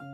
う